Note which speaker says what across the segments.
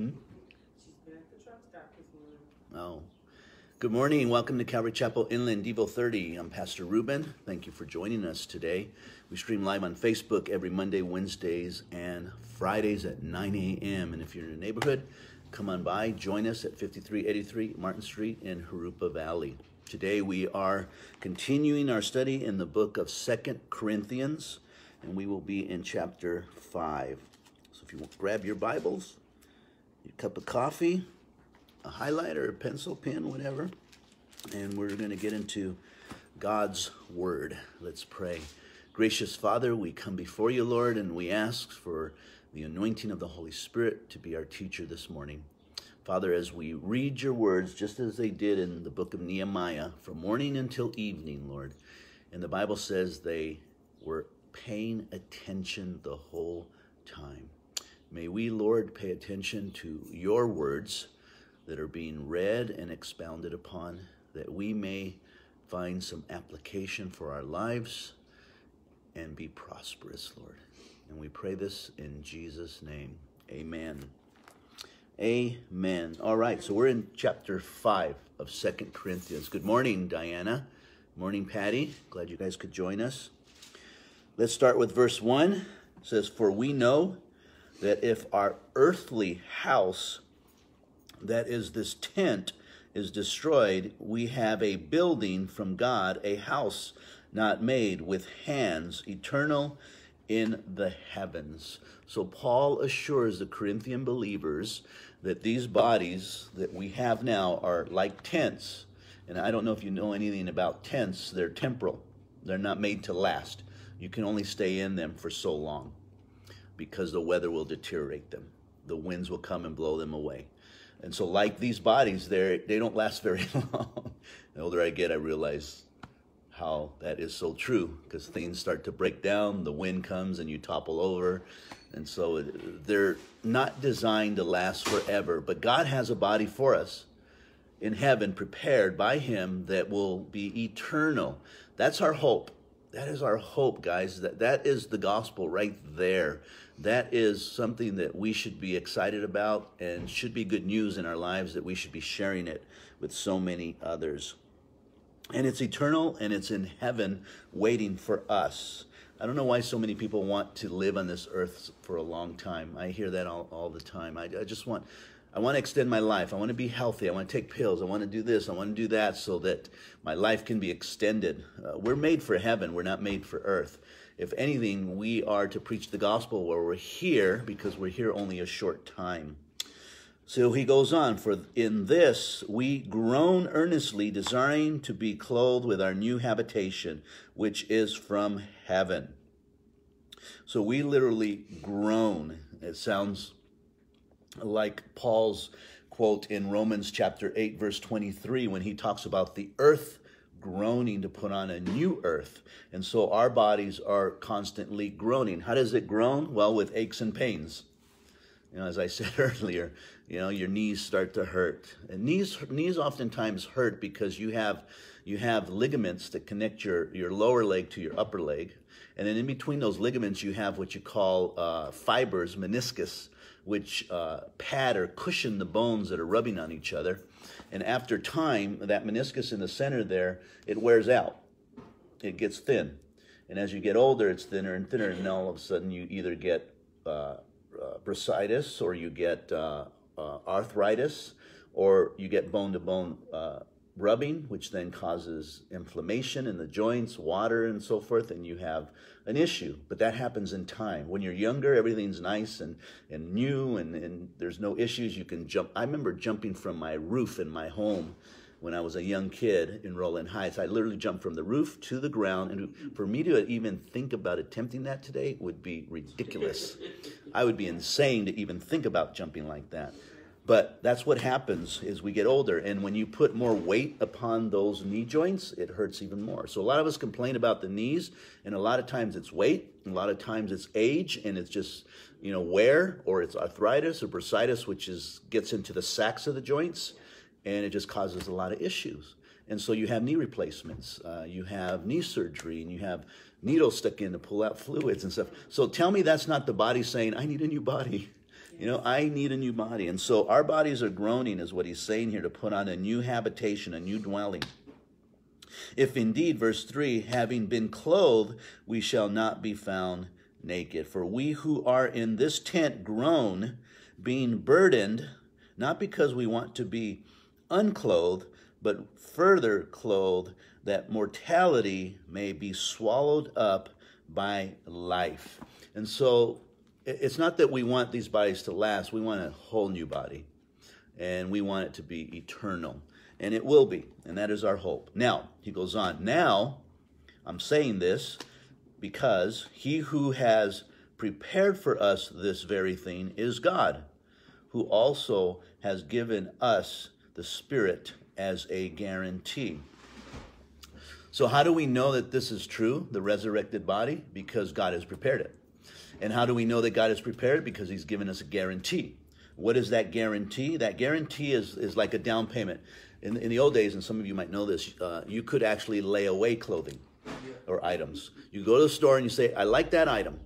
Speaker 1: Hmm? Oh. Good morning. Welcome to Calvary Chapel Inland Devo 30. I'm Pastor Ruben. Thank you for joining us today. We stream live on Facebook every Monday, Wednesdays, and Fridays at 9 a.m. And if you're in the neighborhood, come on by. Join us at 5383 Martin Street in Jurupa Valley. Today we are continuing our study in the book of Second Corinthians, and we will be in chapter 5. So if you want, grab your Bibles, your cup of coffee, a highlighter, a pencil, pen, whatever, and we're going to get into God's Word. Let's pray. Gracious Father, we come before you, Lord, and we ask for the anointing of the Holy Spirit to be our teacher this morning. Father, as we read your words, just as they did in the book of Nehemiah, from morning until evening, Lord, and the Bible says they were paying attention the whole time. May we, Lord, pay attention to your words that are being read and expounded upon, that we may find some application for our lives and be prosperous, Lord. And we pray this in Jesus' name. Amen. Amen. All right, so we're in chapter 5 of Second Corinthians. Good morning, Diana. Morning, Patty. Glad you guys could join us. Let's start with verse 1. It says, For we know that if our earthly house, that is this tent, is destroyed, we have a building from God, a house not made with hands, eternal in the heavens. So Paul assures the Corinthian believers that these bodies that we have now are like tents. And I don't know if you know anything about tents, they're temporal, they're not made to last. You can only stay in them for so long because the weather will deteriorate them. The winds will come and blow them away. And so, like these bodies, they they don't last very long. the older I get, I realize how that is so true because things start to break down, the wind comes and you topple over, and so they're not designed to last forever, but God has a body for us in heaven prepared by Him that will be eternal. That's our hope. That is our hope, guys. That, that is the gospel right there. That is something that we should be excited about and should be good news in our lives that we should be sharing it with so many others. And it's eternal and it's in heaven waiting for us. I don't know why so many people want to live on this earth for a long time. I hear that all, all the time. I, I just want, I want to extend my life. I want to be healthy. I want to take pills. I want to do this. I want to do that so that my life can be extended. Uh, we're made for heaven. We're not made for earth. If anything, we are to preach the gospel where we're here because we're here only a short time. So he goes on, for in this we groan earnestly, desiring to be clothed with our new habitation, which is from heaven. So we literally groan. It sounds like Paul's quote in Romans chapter 8, verse 23, when he talks about the earth groaning to put on a new earth. And so our bodies are constantly groaning. How does it groan? Well, with aches and pains. You know, as I said earlier, you know, your knees start to hurt. And knees knees oftentimes hurt because you have you have ligaments that connect your, your lower leg to your upper leg. And then in between those ligaments, you have what you call uh, fibers, meniscus, which uh, pad or cushion the bones that are rubbing on each other. And after time, that meniscus in the center there, it wears out. It gets thin. And as you get older, it's thinner and thinner. And all of a sudden, you either get uh, uh, bursitis or you get uh, uh, arthritis or you get bone to bone rubbing, which then causes inflammation in the joints, water, and so forth, and you have an issue. But that happens in time. When you're younger, everything's nice and, and new, and, and there's no issues. You can jump. I remember jumping from my roof in my home when I was a young kid in Rowland Heights. I literally jumped from the roof to the ground, and for me to even think about attempting that today would be ridiculous. I would be insane to even think about jumping like that. But that's what happens as we get older. And when you put more weight upon those knee joints, it hurts even more. So a lot of us complain about the knees, and a lot of times it's weight, a lot of times it's age, and it's just, you know, wear, or it's arthritis or bursitis, which is gets into the sacs of the joints, and it just causes a lot of issues. And so you have knee replacements, uh, you have knee surgery, and you have needles stuck in to pull out fluids and stuff. So tell me that's not the body saying, I need a new body. You know, I need a new body. And so our bodies are groaning, is what he's saying here, to put on a new habitation, a new dwelling. If indeed, verse 3, having been clothed, we shall not be found naked. For we who are in this tent groan, being burdened, not because we want to be unclothed, but further clothed, that mortality may be swallowed up by life. And so it's not that we want these bodies to last, we want a whole new body. And we want it to be eternal. And it will be. And that is our hope. Now, he goes on. Now, I'm saying this because he who has prepared for us this very thing is God, who also has given us the Spirit as a guarantee. So, how do we know that this is true, the resurrected body? Because God has prepared it. And how do we know that God has prepared? Because He's given us a guarantee. What is that guarantee? That guarantee is, is like a down payment. In, in the old days, and some of you might know this, uh, you could actually lay away clothing or items. You go to the store and you say, I like that item,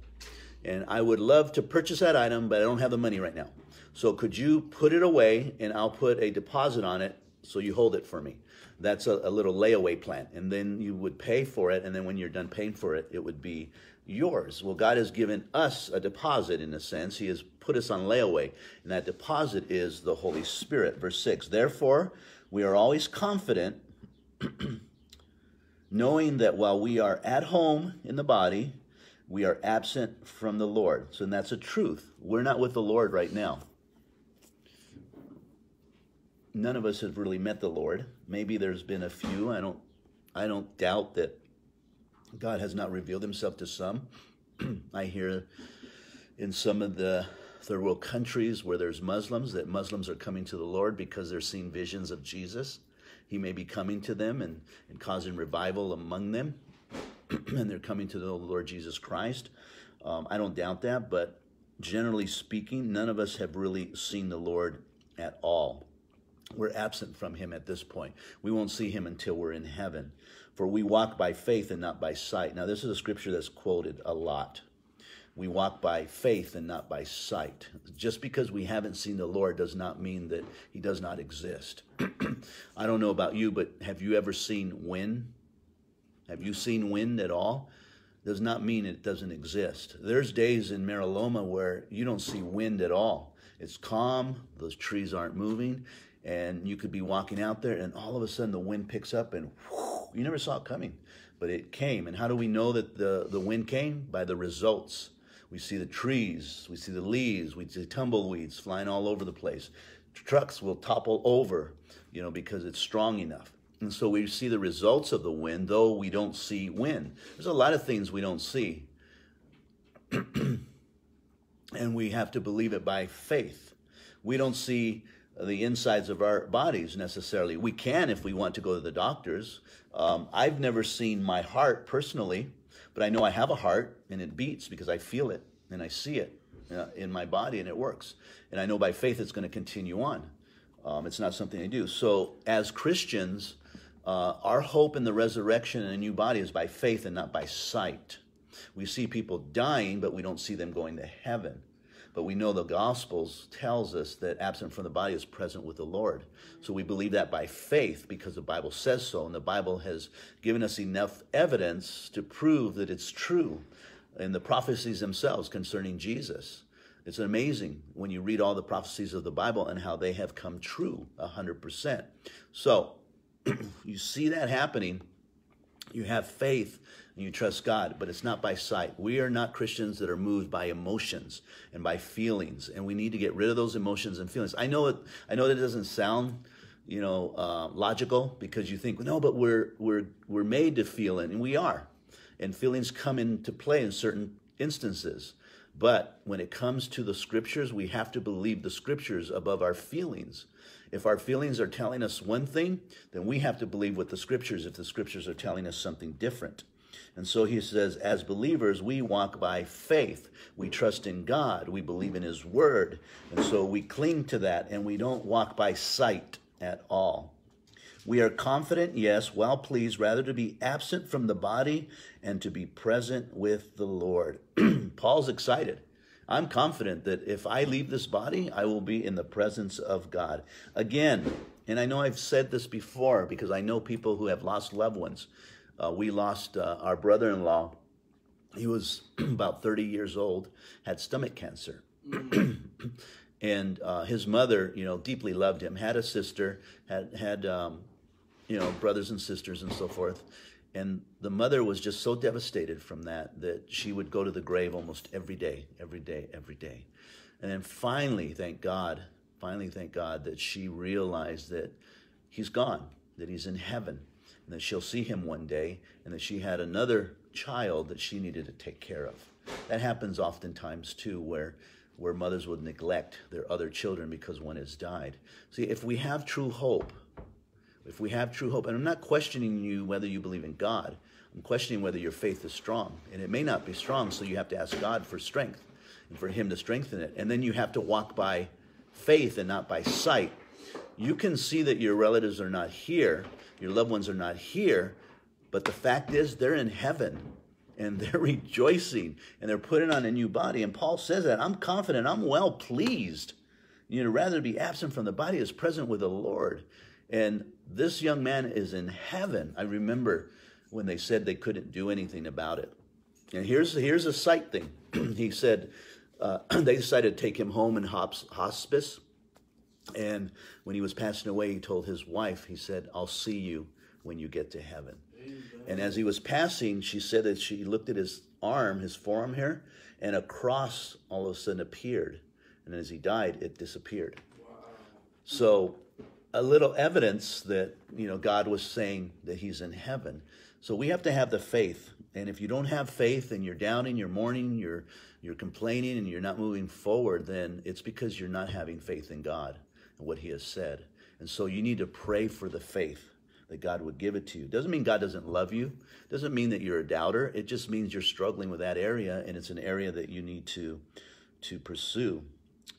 Speaker 1: and I would love to purchase that item, but I don't have the money right now. So could you put it away and I'll put a deposit on it so you hold it for me? That's a, a little layaway plan. And then you would pay for it, and then when you're done paying for it, it would be yours. Well, God has given us a deposit in a sense. He has put us on layaway, and that deposit is the Holy Spirit. Verse 6 Therefore, we are always confident, knowing that while we are at home in the body, we are absent from the Lord. So and that's a truth. We're not with the Lord right now. None of us have really met the Lord. Maybe there's been a few. I don't I don't doubt that God has not revealed himself to some. I hear in some of the third world countries where there's Muslims that Muslims are coming to the Lord because they're seeing visions of Jesus. He may be coming to them and, and causing revival among them, and they're coming to the Lord Jesus Christ. Um, I don't doubt that, but generally speaking, none of us have really seen the Lord at all. We're absent from him at this point. We won't see him until we're in heaven. For we walk by faith and not by sight. Now, this is a scripture that's quoted a lot. We walk by faith and not by sight. Just because we haven't seen the Lord does not mean that he does not exist. I don't know about you, but have you ever seen wind? Have you seen wind at all? Does not mean it doesn't exist. There's days in Mira Loma where you don't see wind at all. It's calm, those trees aren't moving, and you could be walking out there and all of a sudden the wind picks up and whoosh, you never saw it coming but it came. And how do we know that the, the wind came? By the results. We see the trees we see the leaves we see tumbleweeds flying all over the place. Trucks will topple over you know because it's strong enough. And so we see the results of the wind though we don't see wind. There's a lot of things we don't see. And we have to believe it by faith. We don't see the insides of our bodies necessarily. We can if we want to go to the doctors. Um, I've never seen my heart personally, but I know I have a heart and it beats because I feel it and I see it uh, in my body and it works. And I know by faith it's going to continue on. Um, it's not something I do. So as Christians, uh, our hope in the resurrection and a new body is by faith and not by sight. We see people dying, but we don't see them going to heaven. But we know the Gospels tells us that absent from the body is present with the Lord. So we believe that by faith because the Bible says so, and the Bible has given us enough evidence to prove that it's true in the prophecies themselves concerning Jesus. It's amazing when you read all the prophecies of the Bible and how they have come true 100%. So you see that happening. You have faith and you trust God, but it's not by sight. We are not Christians that are moved by emotions and by feelings, and we need to get rid of those emotions and feelings. I know it. I know that it doesn't sound, you know, uh, logical because you think no, but we're we're we're made to feel it, and we are, and feelings come into play in certain instances. But when it comes to the scriptures, we have to believe the scriptures above our feelings. If our feelings are telling us one thing, then we have to believe what the scriptures if the scriptures are telling us something different. And so he says, as believers, we walk by faith. We trust in God. We believe in his word. And so we cling to that and we don't walk by sight at all. We are confident, yes, well pleased, rather to be absent from the body and to be present with the Lord. Paul's excited. I'm confident that if I leave this body, I will be in the presence of God. Again, and I know I've said this before because I know people who have lost loved ones. Uh, we lost uh, our brother in law. He was about 30 years old, had stomach cancer. and uh, his mother, you know, deeply loved him, had a sister, had, had um, you know, brothers and sisters and so forth. And the mother was just so devastated from that that she would go to the grave almost every day, every day, every day. And then finally, thank God, finally, thank God that she realized that he's gone, that he's in heaven, and that she'll see him one day, and that she had another child that she needed to take care of. That happens oftentimes too, where where mothers would neglect their other children because one has died. See, if we have true hope, if we have true hope, and I'm not questioning you whether you believe in God, I'm questioning whether your faith is strong. And it may not be strong, so you have to ask God for strength and for Him to strengthen it. And then you have to walk by faith and not by sight. You can see that your relatives are not here, your loved ones are not here, but the fact is they're in heaven and they're rejoicing and they're putting on a new body. And Paul says that I'm confident, I'm well pleased. You know, rather be absent from the body is present with the Lord. And this young man is in heaven. I remember when they said they couldn't do anything about it. And here's, here's a sight thing. he said uh, they decided to take him home in hospice. And when he was passing away, he told his wife, he said, I'll see you when you get to heaven. Amen. And as he was passing, she said that she looked at his arm, his forearm here, and a cross all of a sudden appeared. And as he died, it disappeared. Wow. So a little evidence that you know God was saying that He's in heaven. So we have to have the faith. And if you don't have faith and you're down you're mourning, you're you're complaining and you're not moving forward, then it's because you're not having faith in God and what He has said. And so you need to pray for the faith that God would give it to you. Doesn't mean God doesn't love you. Doesn't mean that you're a doubter. It just means you're struggling with that area, and it's an area that you need to to pursue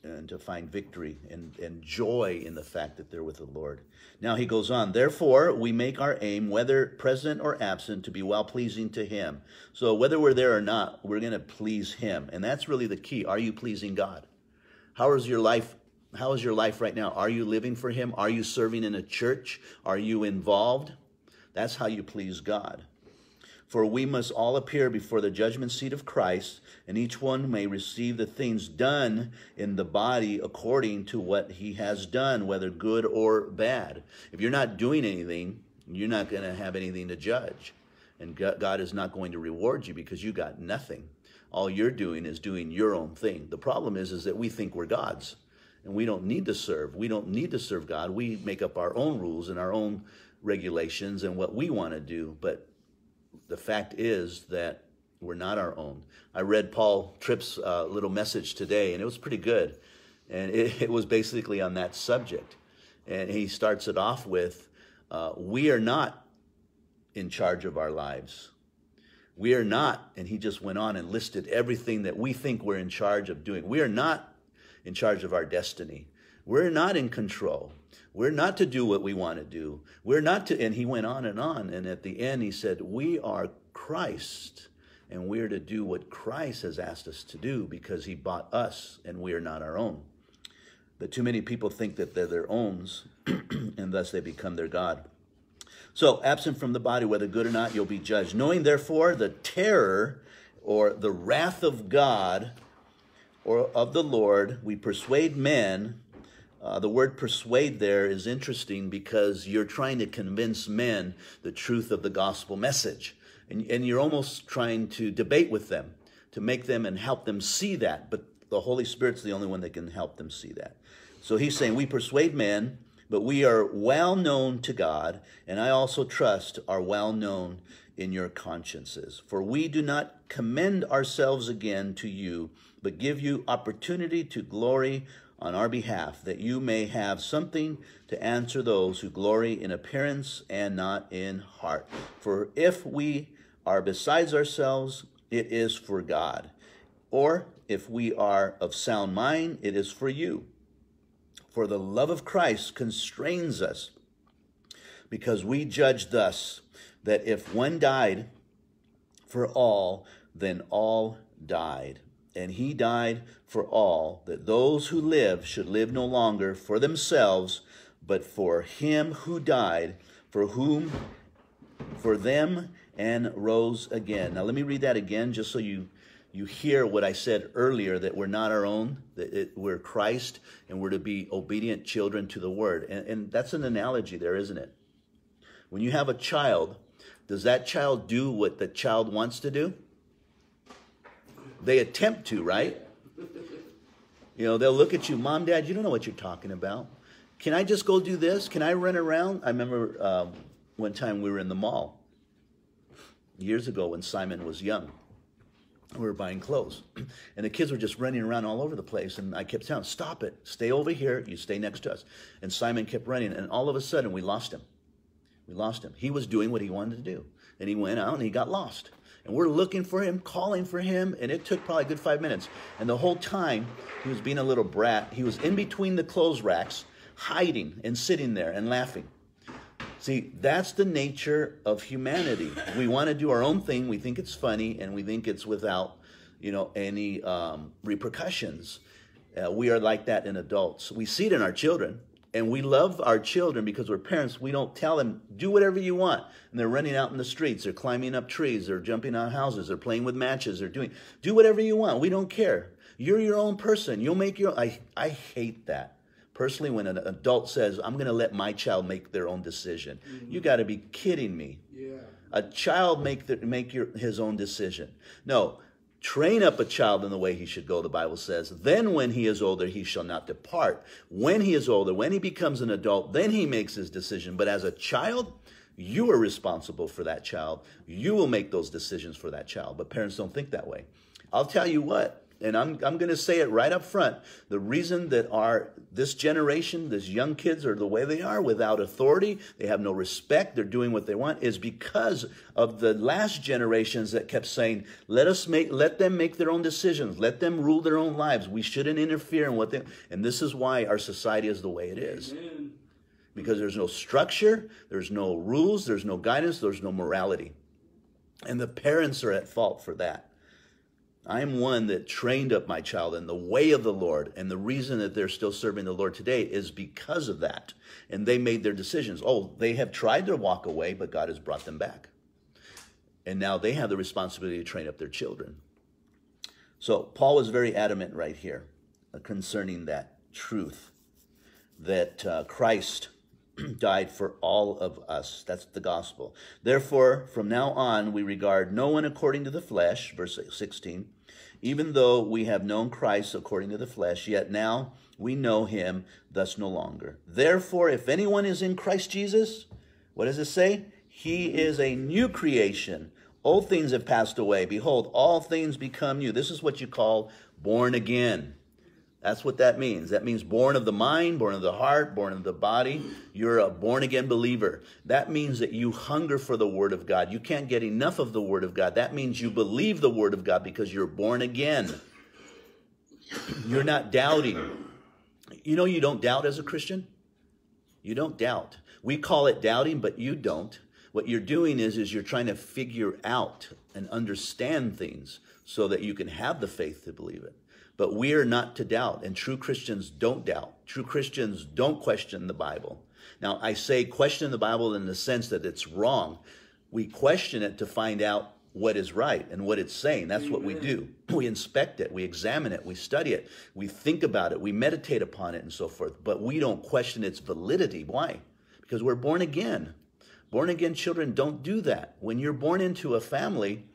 Speaker 1: and to find victory and, and joy in the fact that they're with the Lord. Now he goes on, therefore we make our aim, whether present or absent, to be well pleasing to him. So whether we're there or not, we're going to please him. And that's really the key. Are you pleasing God? How is your life? How is your life right now? Are you living for him? Are you serving in a church? Are you involved? That's how you please God. For we must all appear before the judgment seat of Christ, and each one may receive the things done in the body according to what he has done, whether good or bad. If you're not doing anything, you're not going to have anything to judge. And God is not going to reward you because you got nothing. All you're doing is doing your own thing. The problem is, is that we think we're God's and we don't need to serve. We don't need to serve God. We make up our own rules and our own regulations and what we want to do. But the fact is that we're not our own. I read Paul Tripp's uh, little message today, and it was pretty good. And it, it, was basically on that subject. And he starts it off with uh, We are not in charge of our lives. We are not, and he just went on and listed everything that we think we're in charge of doing. We are not in charge of our destiny. We're not in control. We're not to do what we want to do. We're not to, and he went on and on. And at the end, he said, We are Christ, and we're to do what Christ has asked us to do because he bought us, and we are not our own. But too many people think that they're their owns, and thus they become their God. So, absent from the body, whether good or not, you'll be judged. Knowing, therefore, the terror or the wrath of God or of the Lord, we persuade men uh, the word persuade there is interesting because you're trying to convince men the truth of the gospel message. And, and you're almost trying to debate with them to make them and help them see that. But the Holy Spirit's the only one that can help them see that. So he's saying, We persuade men, but we are well known to God, and I also trust are well known in your consciences. For we do not commend ourselves again to you, but give you opportunity to glory on our behalf, that you may have something to answer those who glory in appearance and not in heart. For if we are besides ourselves, it is for God. Or if we are of sound mind, it is for you. For the love of Christ constrains us, because we judge thus that if one died for all, then all died. And he died for all, that those who live should live no longer for themselves, but for him who died, for whom, for them, and rose again. Now, let me read that again just so you you hear what I said earlier that we're not our own, that it, we're Christ, and we're to be obedient children to the word. And, and that's an analogy there, isn't it? When you have a child, does that child do what the child wants to do? They attempt to, right? You know, they'll look at you, Mom, Dad, you don't know what you're talking about. Can I just go do this? Can I run around? I remember um, one time we were in the mall years ago when Simon was young we were buying clothes. And the kids were just running around all over the place. And I kept telling stop it. Stay over here. You stay next to us. And Simon kept running. And all of a sudden, we lost him. We lost him. He was doing what he wanted to do. And he went out and he got lost. And we're looking for him, calling for him. And it took probably a good five minutes. And the whole time, he was being a little brat. He was in between the clothes racks, hiding and sitting there and laughing. See, that's the nature of humanity. We want to do our own thing. We think it's funny, and we think it's without, you know, any um, repercussions. Uh, we are like that in adults. We see it in our children, and we love our children because we're parents. We don't tell them do whatever you want, and they're running out in the streets. They're climbing up trees. They're jumping on houses. They're playing with matches. They're doing do whatever you want. We don't care. You're your own person. You'll make your. I I hate that personally when an adult says i'm going to let my child make their own decision mm-hmm. you got to be kidding me
Speaker 2: yeah.
Speaker 1: a child make the, make your, his own decision no train up a child in the way he should go the bible says. Then when he is older he shall not depart. When he is older when he becomes an adult then he makes his decision. But as a child you are responsible for that child. You will make those decisions for that child. But parents don't think that way. I'll tell you what and I'm, I'm going to say it right up front. The reason that our this generation, these young kids are the way they are without authority, they have no respect, they're doing what they want, is because of the last generations that kept saying, let us make let them make their own decisions, let them rule their own lives. We shouldn't interfere in what they and this is why our society is the way it is.
Speaker 2: Amen.
Speaker 1: Because there's no structure, there's no rules, there's no guidance, there's no morality. And the parents are at fault for that. I'm one that trained up my child in the way of the Lord. And the reason that they're still serving the Lord today is because of that. And they made their decisions. Oh, they have tried to walk away, but God has brought them back. And now they have the responsibility to train up their children. So Paul was very adamant right here uh, concerning that truth that uh, Christ died for all of us. That's the gospel. Therefore, from now on, we regard no one according to the flesh, verse 16 even though we have known Christ according to the flesh, yet now we know him thus no longer. Therefore, if anyone is in Christ Jesus, what does it say? He is a new creation. Old things have passed away. Behold, all things become new. This is what you call born again. That's what that means. That means born of the mind, born of the heart, born of the body. You're a born again believer. That means that you hunger for the Word of God. You can't get enough of the Word of God. That means you believe the Word of God because you're born again. You're not doubting. You know, you don't doubt as a Christian. You don't doubt. We call it doubting, but you don't. What you're doing is, is you're trying to figure out and understand things so that you can have the faith to believe it. But we are not to doubt, and true Christians don't doubt. True Christians don't question the Bible. Now, I say question the Bible in the sense that it's wrong. We question it to find out what is right and what it's saying. That's Amen. what we do. We inspect it, we examine it, we study it, we think about it, we meditate upon it, and so forth. But we don't question its validity. Why? Because we're born again. Born again children don't do that. When you're born into a family,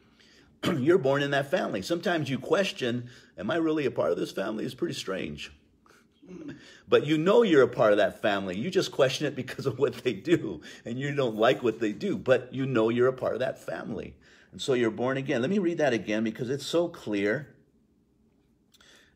Speaker 1: you're born in that family. Sometimes you question, am I really a part of this family? It's pretty strange. But you know you're a part of that family. You just question it because of what they do, and you don't like what they do, but you know you're a part of that family. And so you're born again. Let me read that again because it's so clear.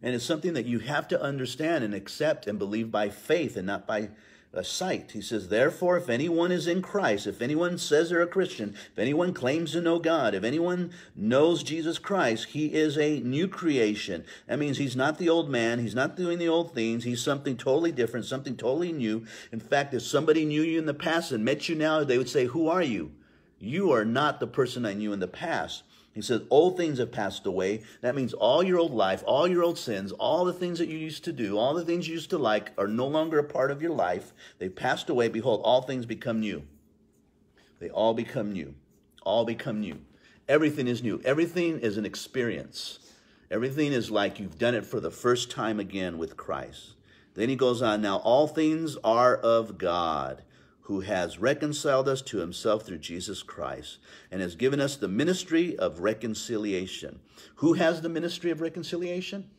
Speaker 1: And it's something that you have to understand and accept and believe by faith and not by a sight. He says, Therefore, if anyone is in Christ, if anyone says they're a Christian, if anyone claims to know God, if anyone knows Jesus Christ, he is a new creation. That means he's not the old man, he's not doing the old things, he's something totally different, something totally new. In fact, if somebody knew you in the past and met you now, they would say, Who are you? You are not the person I knew in the past. He says, Old things have passed away. That means all your old life, all your old sins, all the things that you used to do, all the things you used to like are no longer a part of your life. They've passed away. Behold, all things become new. They all become new. All become new. Everything is new. Everything is an experience. Everything is like you've done it for the first time again with Christ. Then he goes on, now all things are of God who has reconciled us to himself through Jesus Christ and has given us the ministry of reconciliation. Who has the ministry of reconciliation?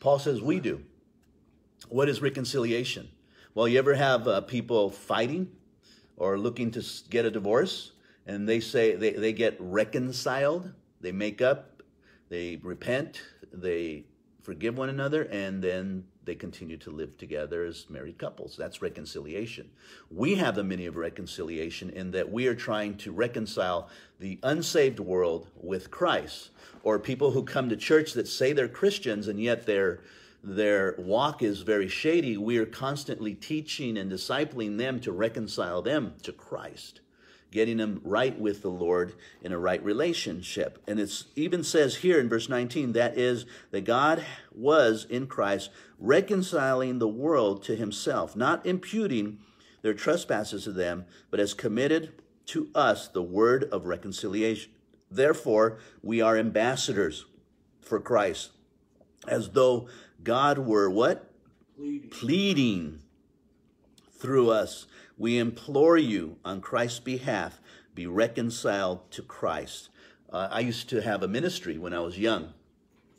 Speaker 1: Paul says we do. What is reconciliation? Well, you ever have uh, people fighting or looking to get a divorce and they say they, they get reconciled, they make up, they repent, they forgive one another, and then they continue to live together as married couples. That's reconciliation. We have the many of reconciliation in that we are trying to reconcile the unsaved world with Christ, or people who come to church that say they're Christians and yet their their walk is very shady. We are constantly teaching and discipling them to reconcile them to Christ getting them right with the Lord in a right relationship. And it even says here in verse 19 that is, that God was in Christ reconciling the world to himself, not imputing their trespasses to them, but has committed to us the word of reconciliation. Therefore, we are ambassadors for Christ, as though God were what? Pleading, Pleading through us. We implore you on Christ's behalf, be reconciled to Christ. Uh, I used to have a ministry when I was young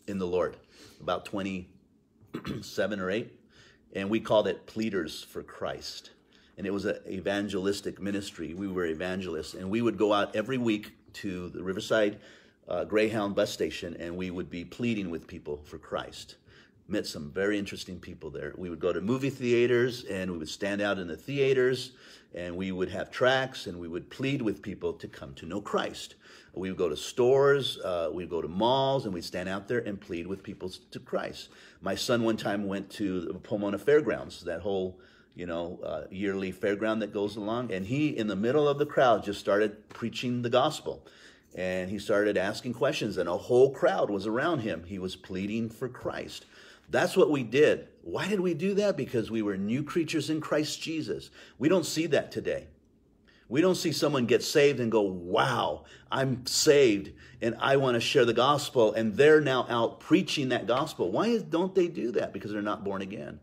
Speaker 1: in the Lord, about 27 or 8, and we called it Pleaders for Christ. And it was an evangelistic ministry. We were evangelists, and we would go out every week to the Riverside uh, Greyhound bus station, and we would be pleading with people for Christ met some very interesting people there. We would go to movie theaters and we would stand out in the theaters and we would have tracts and we would plead with people to come to know Christ. We would go to stores, uh, we'd go to malls, and we'd stand out there and plead with people to Christ. My son one time went to the Pomona Fairgrounds, that whole you know, uh, yearly fairground that goes along, and he, in the middle of the crowd, just started preaching the gospel. And he started asking questions, and a whole crowd was around him. He was pleading for Christ. That's what we did. Why did we do that? Because we were new creatures in Christ Jesus. We don't see that today. We don't see someone get saved and go, wow, I'm saved and I want to share the gospel. And they're now out preaching that gospel. Why don't they do that? Because they're not born again.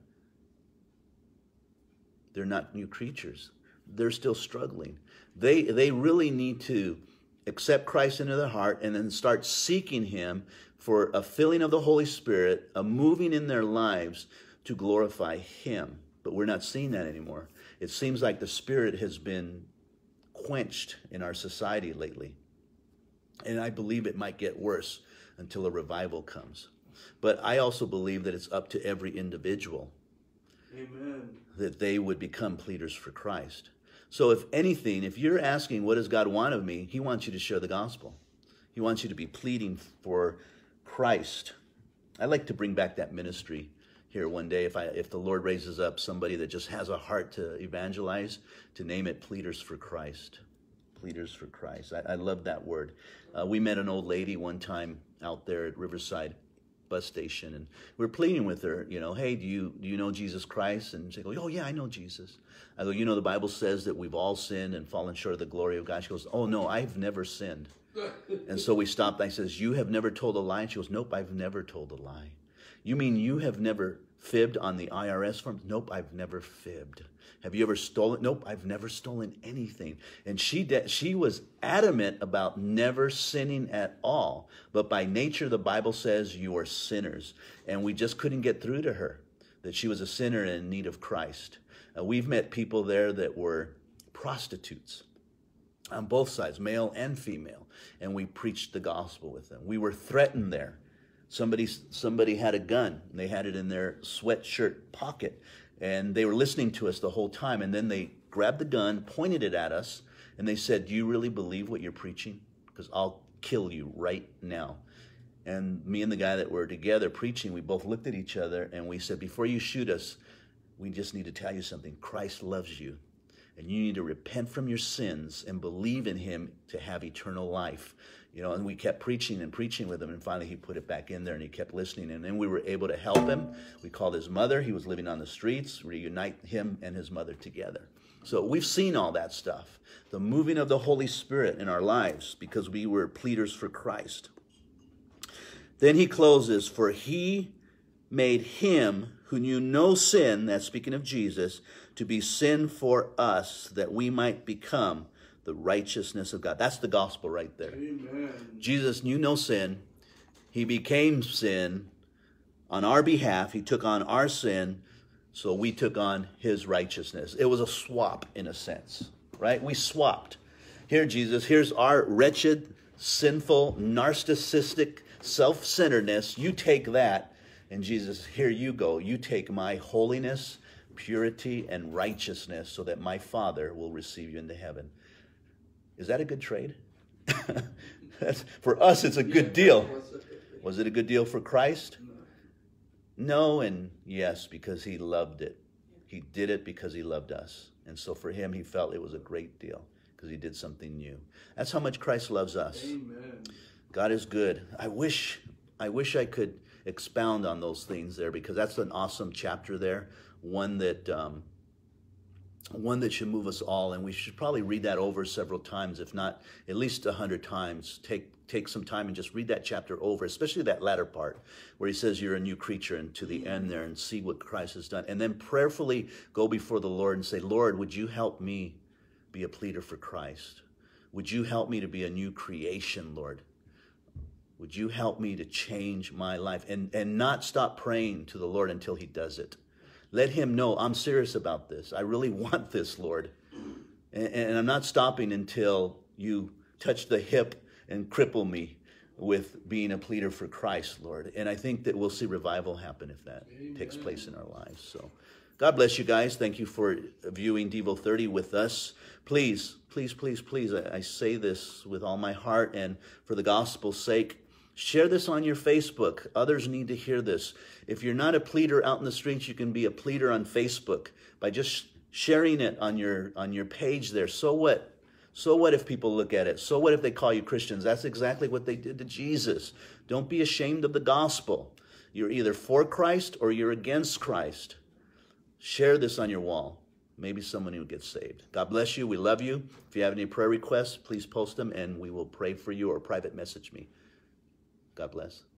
Speaker 1: They're not new creatures. They're still struggling. They, they really need to accept Christ into their heart and then start seeking Him for a filling of the Holy Spirit, a moving in their lives to glorify Him. But we're not seeing that anymore. It seems like the Spirit has been quenched in our society lately. And I believe it might get worse until a revival comes. But I also believe that it's up to every individual Amen. that they would become pleaders for Christ. So, if anything, if you're asking, what does God want of me? He wants you to share the gospel. He wants you to be pleading for Christ. I'd like to bring back that ministry here one day if I if the Lord raises up somebody that just has a heart to evangelize, to name it pleaders for Christ. Pleaders for Christ. I, I love that word. Uh, we met an old lady one time out there at Riverside bus station and we are pleading with her, you know, hey, do you do you know Jesus Christ? And she goes, Oh yeah, I know Jesus. I go, you know, the Bible says that we've all sinned and fallen short of the glory of God. She goes, Oh no, I've never sinned. And so we stopped. I says, You have never told a lie? And she goes, Nope, I've never told a lie. You mean you have never fibbed on the IRS form? Nope, I've never fibbed. Have you ever stolen? Nope, I've never stolen anything. And she de- she was adamant about never sinning at all. But by nature, the Bible says you are sinners. And we just couldn't get through to her that she was a sinner in need of Christ. Uh, we've met people there that were prostitutes on both sides, male and female, and we preached the gospel with them. We were threatened there. Somebody, somebody had a gun. They had it in their sweatshirt pocket, and they were listening to us the whole time. And then they grabbed the gun, pointed it at us, and they said, "Do you really believe what you're preaching? Because I'll kill you right now." And me and the guy that were together preaching, we both looked at each other and we said, "Before you shoot us, we just need to tell you something. Christ loves you." And you need to repent from your sins and believe in him to have eternal life. You know, and we kept preaching and preaching with him, and finally he put it back in there and he kept listening. And then we were able to help him. We called his mother, he was living on the streets, reunite him and his mother together. So we've seen all that stuff. The moving of the Holy Spirit in our lives because we were pleaders for Christ. Then he closes, For he made him who knew no sin, that's speaking of Jesus, to be sin for us, that we might become the righteousness of God. That's the gospel right there.
Speaker 2: Amen.
Speaker 1: Jesus knew no sin. He became sin on our behalf. He took on our sin, so we took on his righteousness. It was a swap in a sense, right? We swapped. Here, Jesus, here's our wretched, sinful, narcissistic, self centeredness. You take that, and Jesus, here you go. You take my holiness, purity, and righteousness so that my Father will receive you into heaven. Is that a good trade? That's, for us, it's a good deal. Was it a good deal for Christ? No, and yes, because he loved it. He did it because he loved us. And so for him, he felt it was a great deal because he did something new. That's how much Christ loves us.
Speaker 2: Amen.
Speaker 1: God is good. I wish I wish I could expound on those things there because that's an awesome chapter there. One that um, one that should move us all, and we should probably read that over several times, if not at least a hundred times. Take take some time and just read that chapter over, especially that latter part where he says you're a new creature, and to the end there, and see what Christ has done, and then prayerfully go before the Lord and say, Lord, would you help me be a pleader for Christ? Would you help me to be a new creation, Lord? Would you help me to change my life and, and not stop praying to the Lord until He does it? Let Him know I'm serious about this. I really want this, Lord. And, and I'm not stopping until you touch the hip and cripple me with being a pleader for Christ, Lord. And I think that we'll see revival happen if that takes place in our lives. So God bless you guys. Thank you for viewing Devo 30 with us. Please, please, please, please, I, I say this with all my heart and for the gospel's sake. Share this on your Facebook. Others need to hear this. If you're not a pleader out in the streets, you can be a pleader on Facebook by just sharing it on your on your page there. So what? So what if people look at it? So what if they call you Christians? That's exactly what they did to Jesus. Don't be ashamed of the gospel. You're either for Christ or you're against Christ. Share this on your wall. Maybe someone will get saved. God bless you. We love you. If you have any prayer requests, please post them and we will pray for you or private message me. God bless.